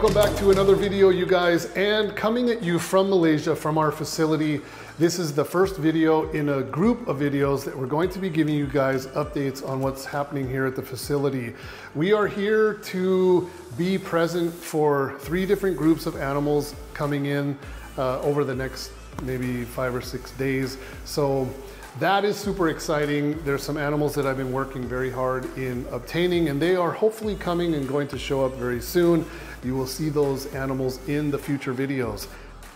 Welcome back to another video, you guys, and coming at you from Malaysia, from our facility. This is the first video in a group of videos that we're going to be giving you guys updates on what's happening here at the facility. We are here to be present for three different groups of animals coming in uh, over the next maybe five or six days. So that is super exciting. There's some animals that I've been working very hard in obtaining and they are hopefully coming and going to show up very soon. You will see those animals in the future videos.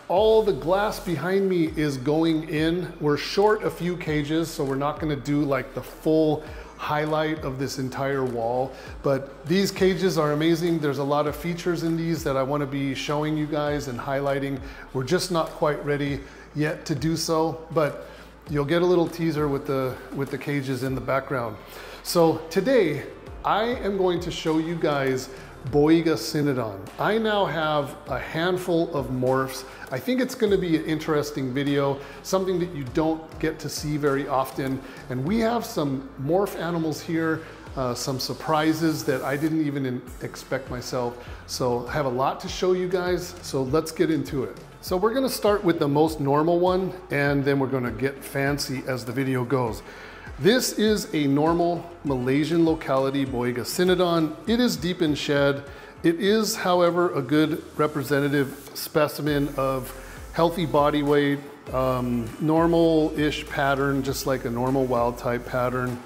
All the glass behind me is going in. We're short a few cages, so we're not gonna do like the full highlight of this entire wall. But these cages are amazing. There's a lot of features in these that I wanna be showing you guys and highlighting. We're just not quite ready yet to do so, but You'll get a little teaser with the, with the cages in the background. So today, I am going to show you guys Boiga Cynodon. I now have a handful of morphs. I think it's gonna be an interesting video, something that you don't get to see very often. And we have some morph animals here, uh, some surprises that I didn't even expect myself. So I have a lot to show you guys, so let's get into it. So we're gonna start with the most normal one and then we're gonna get fancy as the video goes. This is a normal Malaysian locality Boiga Cynodon. It is deep in shed. It is, however, a good representative specimen of healthy body weight, um, normal-ish pattern, just like a normal wild type pattern.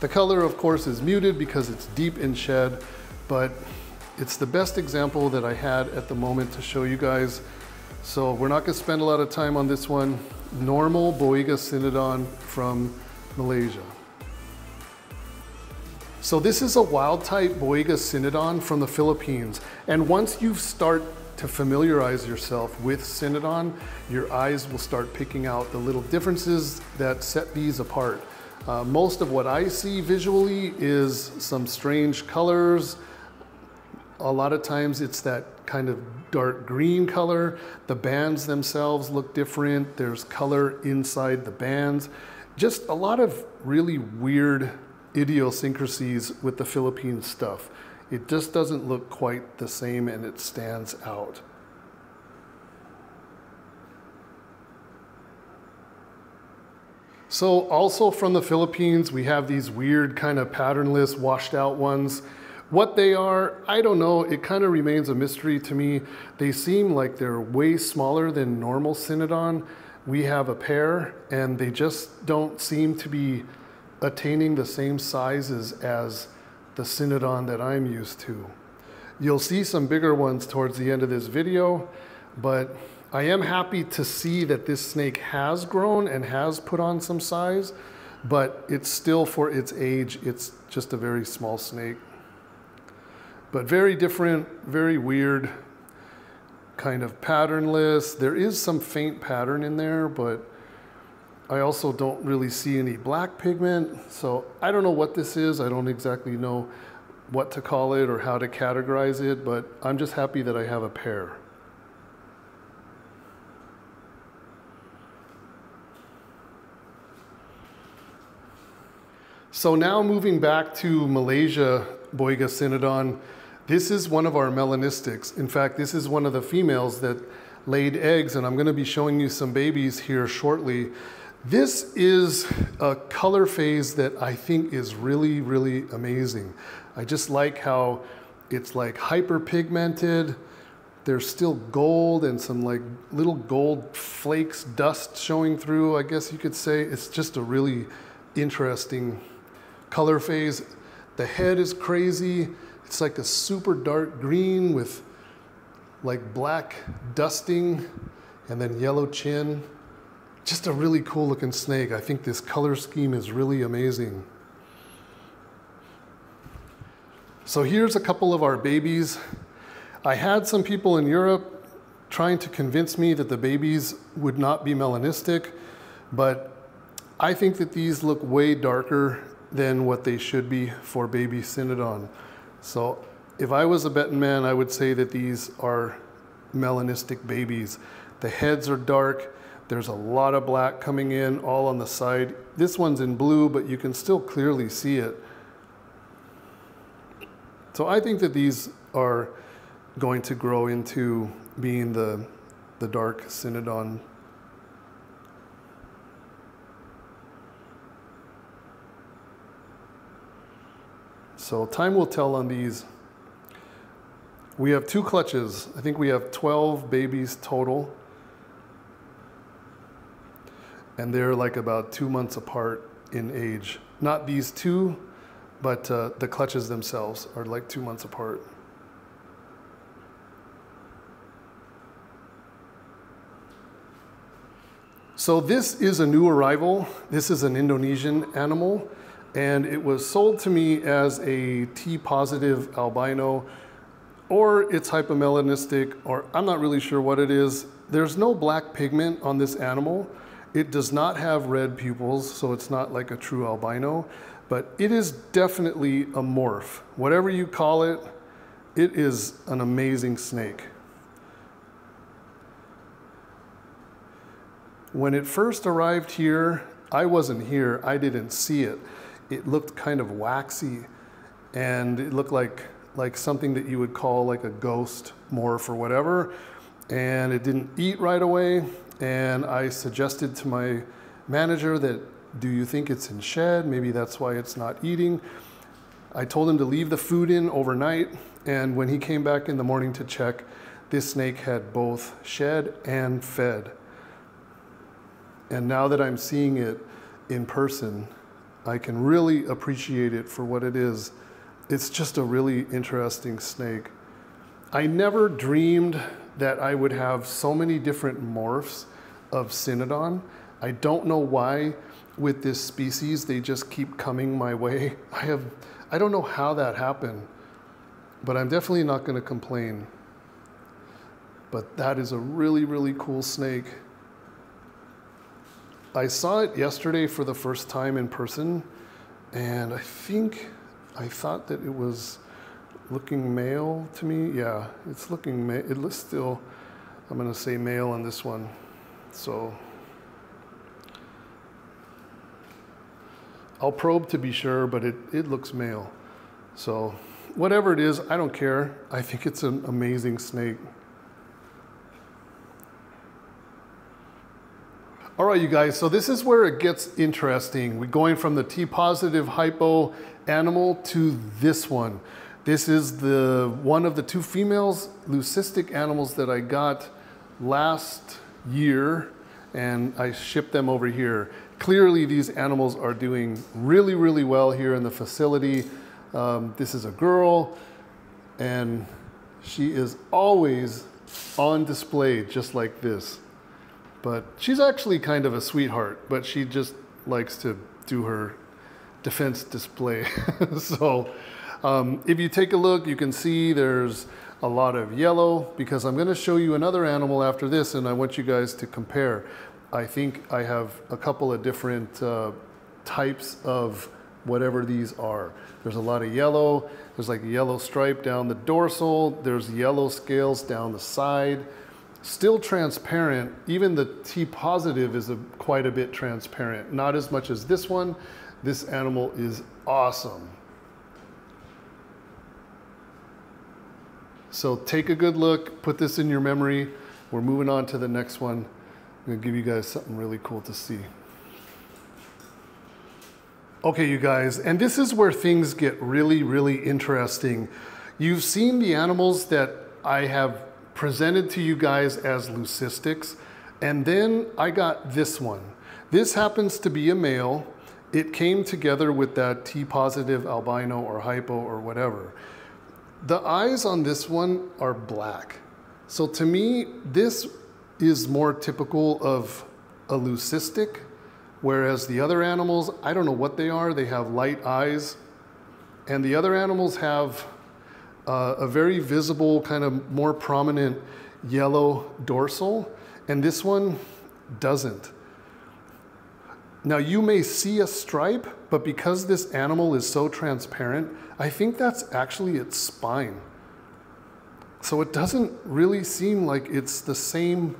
The color, of course, is muted because it's deep in shed, but it's the best example that I had at the moment to show you guys so we're not gonna spend a lot of time on this one. Normal Boiga Cynodon from Malaysia. So this is a wild type Boiga Cynodon from the Philippines. And once you start to familiarize yourself with Cynodon, your eyes will start picking out the little differences that set these apart. Uh, most of what I see visually is some strange colors. A lot of times it's that kind of dark green color. The bands themselves look different. There's color inside the bands. Just a lot of really weird idiosyncrasies with the Philippine stuff. It just doesn't look quite the same and it stands out. So also from the Philippines, we have these weird kind of patternless washed out ones. What they are, I don't know. It kind of remains a mystery to me. They seem like they're way smaller than normal Cynodon. We have a pair and they just don't seem to be attaining the same sizes as the Cynodon that I'm used to. You'll see some bigger ones towards the end of this video, but I am happy to see that this snake has grown and has put on some size, but it's still for its age, it's just a very small snake but very different, very weird, kind of patternless. There is some faint pattern in there, but I also don't really see any black pigment. So I don't know what this is. I don't exactly know what to call it or how to categorize it, but I'm just happy that I have a pair. So now moving back to Malaysia, Boiga Cynodon, this is one of our melanistics. In fact, this is one of the females that laid eggs, and I'm gonna be showing you some babies here shortly. This is a color phase that I think is really, really amazing. I just like how it's like hyper pigmented. There's still gold and some like little gold flakes, dust showing through, I guess you could say. It's just a really interesting color phase. The head is crazy. It's like a super dark green with like black dusting and then yellow chin. Just a really cool looking snake. I think this color scheme is really amazing. So here's a couple of our babies. I had some people in Europe trying to convince me that the babies would not be melanistic, but I think that these look way darker than what they should be for baby Cynodon. So if I was a betting man, I would say that these are melanistic babies. The heads are dark. There's a lot of black coming in all on the side. This one's in blue, but you can still clearly see it. So I think that these are going to grow into being the, the dark Cynodon. So time will tell on these. We have two clutches. I think we have 12 babies total. And they're like about two months apart in age. Not these two, but uh, the clutches themselves are like two months apart. So this is a new arrival. This is an Indonesian animal, and it was sold to me as a T-positive albino, or it's hypomelanistic, or I'm not really sure what it is. There's no black pigment on this animal. It does not have red pupils, so it's not like a true albino, but it is definitely a morph. Whatever you call it, it is an amazing snake. When it first arrived here, I wasn't here, I didn't see it. It looked kind of waxy and it looked like, like something that you would call like a ghost morph or whatever. And it didn't eat right away. And I suggested to my manager that, do you think it's in shed? Maybe that's why it's not eating. I told him to leave the food in overnight. And when he came back in the morning to check, this snake had both shed and fed. And now that I'm seeing it in person, I can really appreciate it for what it is. It's just a really interesting snake. I never dreamed that I would have so many different morphs of Cynodon. I don't know why with this species they just keep coming my way. I have I don't know how that happened, but I'm definitely not going to complain. But that is a really really cool snake. I saw it yesterday for the first time in person, and I think I thought that it was looking male to me. Yeah, it's looking male. It looks still, I'm going to say male on this one. So I'll probe to be sure, but it, it looks male. So whatever it is, I don't care. I think it's an amazing snake. All right, you guys, so this is where it gets interesting. We're going from the T-positive hypo animal to this one. This is the one of the two females leucistic animals that I got last year and I shipped them over here. Clearly these animals are doing really, really well here in the facility. Um, this is a girl and she is always on display just like this. But she's actually kind of a sweetheart, but she just likes to do her defense display. so um, if you take a look, you can see there's a lot of yellow because I'm gonna show you another animal after this and I want you guys to compare. I think I have a couple of different uh, types of whatever these are. There's a lot of yellow, there's like a yellow stripe down the dorsal, there's yellow scales down the side, still transparent. Even the T positive is a, quite a bit transparent. Not as much as this one. This animal is awesome. So take a good look, put this in your memory. We're moving on to the next one. I'm gonna give you guys something really cool to see. Okay, you guys, and this is where things get really, really interesting. You've seen the animals that I have presented to you guys as leucistics. And then I got this one. This happens to be a male. It came together with that T positive albino or hypo or whatever. The eyes on this one are black. So to me, this is more typical of a leucistic, whereas the other animals, I don't know what they are. They have light eyes. And the other animals have uh, a very visible, kind of more prominent yellow dorsal, and this one doesn't. Now you may see a stripe, but because this animal is so transparent, I think that's actually its spine. So it doesn't really seem like it's the same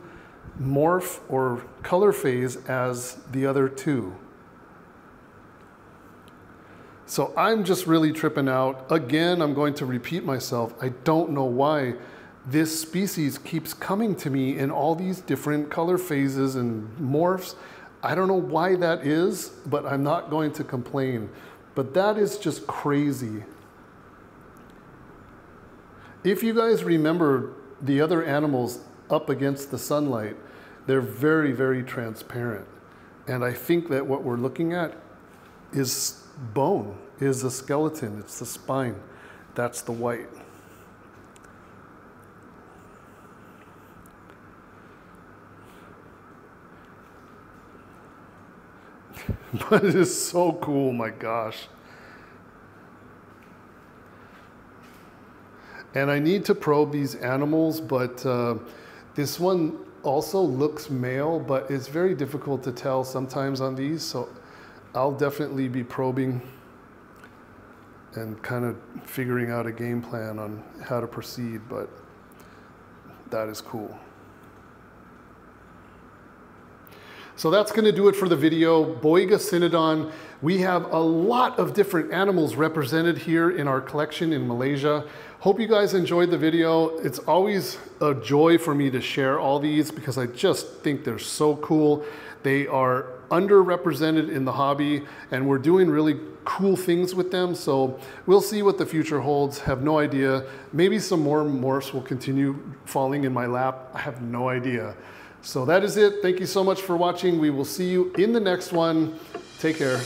morph or color phase as the other two. So I'm just really tripping out. Again, I'm going to repeat myself. I don't know why this species keeps coming to me in all these different color phases and morphs. I don't know why that is, but I'm not going to complain. But that is just crazy. If you guys remember the other animals up against the sunlight, they're very, very transparent. And I think that what we're looking at is bone, is the skeleton, it's the spine. That's the white. but it is so cool, my gosh. And I need to probe these animals, but uh, this one also looks male, but it's very difficult to tell sometimes on these. So I'll definitely be probing and kind of figuring out a game plan on how to proceed, but that is cool. So that's gonna do it for the video. Boiga Cynodon. We have a lot of different animals represented here in our collection in Malaysia. Hope you guys enjoyed the video. It's always a joy for me to share all these because I just think they're so cool. They are underrepresented in the hobby and we're doing really cool things with them. So we'll see what the future holds. Have no idea. Maybe some more morphs will continue falling in my lap. I have no idea. So that is it. Thank you so much for watching. We will see you in the next one. Take care.